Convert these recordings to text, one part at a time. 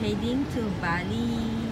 heading to Bali.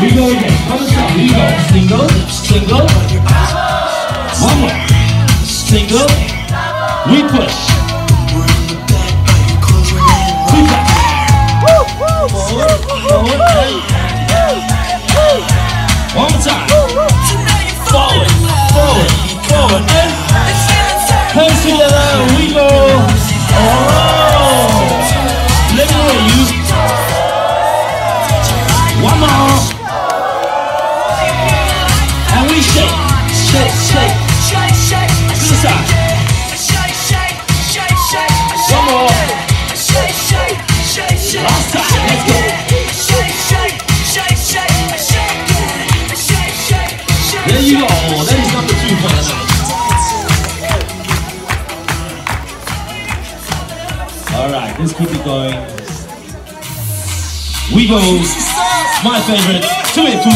We go again. The top. We go. Single. Single. One more. Single. We push. We back. Forward. Forward. One more time. Let's keep it going. We go. My favorite. Two and two.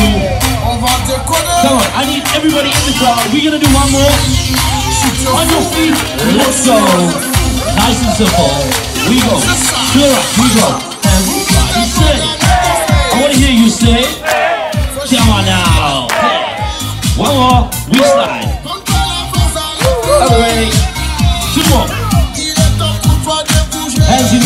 Come on, I need everybody in the crowd. We're gonna do one more. On your feet. Let's go. Nice and simple. We go. To the. We go. Everybody say. I wanna hear you say. Come on now. One more. We slide.